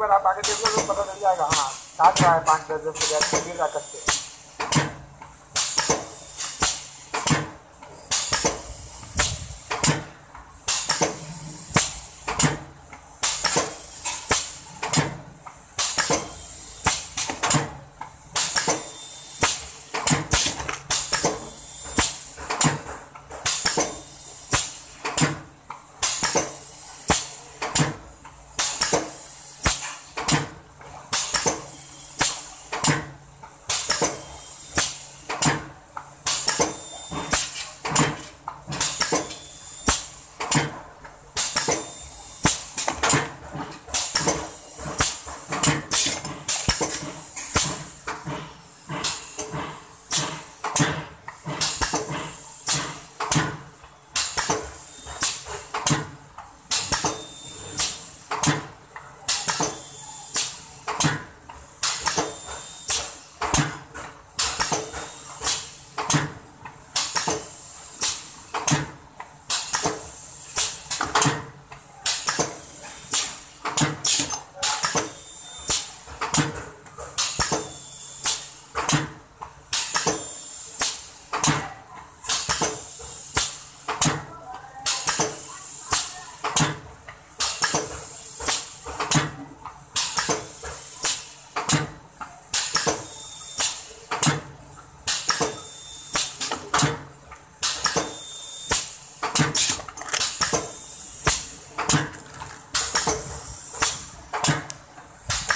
बार आप आगे देखो तो पता चल जाएगा। हाँ काट रहा है पाँच दस दस हज़ार गिर रहा है।